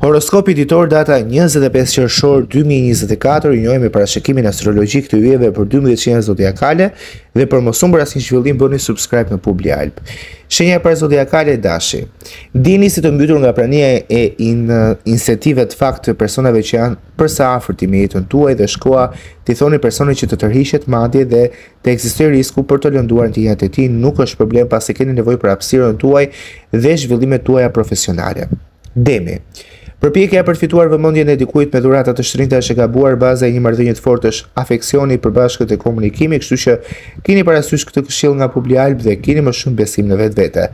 Horoskopi ditor data 25 qershor 2024 ju njohim me parashikimin astrologjik të yjeve për 12 shenja zodiakale dhe për mos humbur asnjë zhvillim bëni subscribe në Publi Alb. Shenja e parë zodiakale Dashi. Ndiheni si të mbytur nga prania e in, iniciativet fakt të personave që janë për së afërmi me jetën tuaj dhe është koha t'i thoni personit që të tërhiqet madje dhe Të ekzistojë risku për të lënduar ndjenjat e tij nuk është problem pasi keni nevojë për hapësirën tuaj dhe zhvillimet tuaja profesionale. Demi. Përpjekja për të fituar vëmendjen e dikujt me dhurata të shtrenjta është e gabuar, baza e një marrëdhënieje të fortë është afeksioni i përbashkët dhe komunikimi, kështu që kini parasysh këtë këshillë nga Publialb dhe kini më shumë besim në vetvete.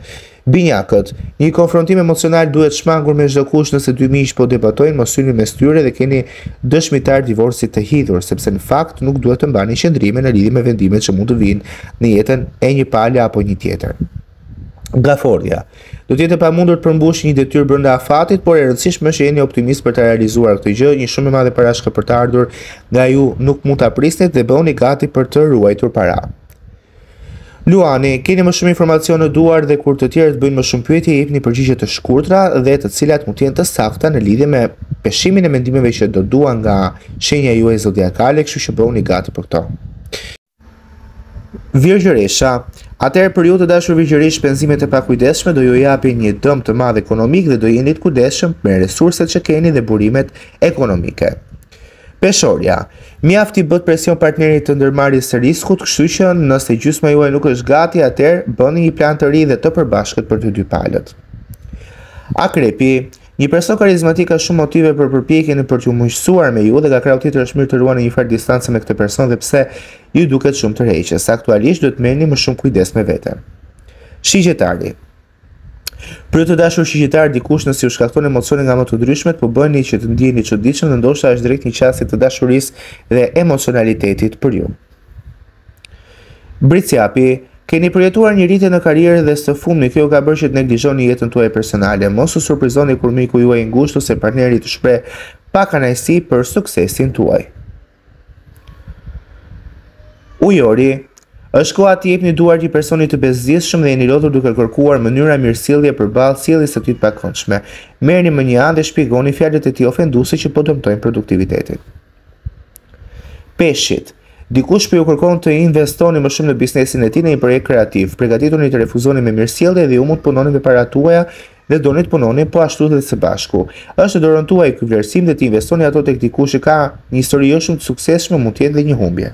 Binjakët, Një konfrontim emocional duhet shmangur me çdo kusht nëse dy miq po debatojnë mos hyni mes tyre dhe keni dëshmitar divorci të hidhur, sepse në fakt nuk duhet të mbani qëndrime në lidhje me vendimet që mund të vijnë në jetën e një pale apo një tjetër. Gaforrja, Do të jetë e pamundur të përmbushni një detyrë brenda afatit, por e rëndësishme është që jeni optimist për ta realizuar këtë gjë, një shumë e madhe parash ka për të ardhur nga ju, nuk mund ta prisnit dhe bëhuni gati për të ruajtur para. Luani, keni më shumë informacion në duar dhe kur të tjerët bëjnë më shumë pyetje, jepni përgjigje të shkurtra dhe të cilat mund të jenë të sakta në lidhje me peshimin e mendimeve që do dua nga shenja juaj zodiakale, kështu që bëhuni gati për këto. Virgjëresha, atëherë për ju të dashur virgjëresha shpenzimet e pakujdesshme do ju japin një dëm të madh ekonomik dhe do jeni të kujdesshëm me resurset që keni dhe burimet ekonomike. Peshorja, Mjaft i bëtë presion partnerit të ndërmarrjes të riskut, kështu që nëse gjysma juaj nuk është gati, atëherë bëni një plan të ri dhe të përbashkët për të dy palët. Akrepi, Një person karizmatik ka shumë motive për përpjekjen për t'u miqësuar me ju dhe nga krahu tjetër është mirë të ruani një farë distance me këtë person dhe pse ju duket shumë tërheqës. Aktualisht duhet të merrni më shumë kujdes me veten. Shigjetari, Për ju të dashur shigjetar dikush nëse ju shkakton emocione nga më të ndryshmet, po bëni që të ndiheni çuditshëm dhe ndoshta është drejt një qasjeje të dashurisë dhe emocionalitetit për ju. Bricjapi, Keni përjetuar një rritje në karrierë dhe së fundmi kjo ju ka bërë që të neglizhoni jetën tuaj personale. Mos u surprizoni kur miku juaj i ngushtë ose partneri të shprehë pakënaqësi për suksesin tuaj. Ujori, Është koha t'i jepni duart një personi të bezdisshëm dhe jeni lodhur duke kërkuar mënyra mirësjellje përballë sjelljes së tij të pakëndshme. Merreni mënjanë dhe shpjegoni fjalët e tij ofenduese që po dëmtojnë produktivitetin. Peshqit, Dikush po ju kërkon të investoni më shumë në biznesin e tij në një projekt kreativ. Pregatituni të refuzoni me mirësjellje dhe ju mund të punoni me paratë tuaja dhe doni të punoni po ashtu dhe së bashku. Është në dorën tuaj ky vlerësim dhe të investoni ato tek dikush që ka një histori jo shumë të suksesshme mund të jetë dhe një humbje.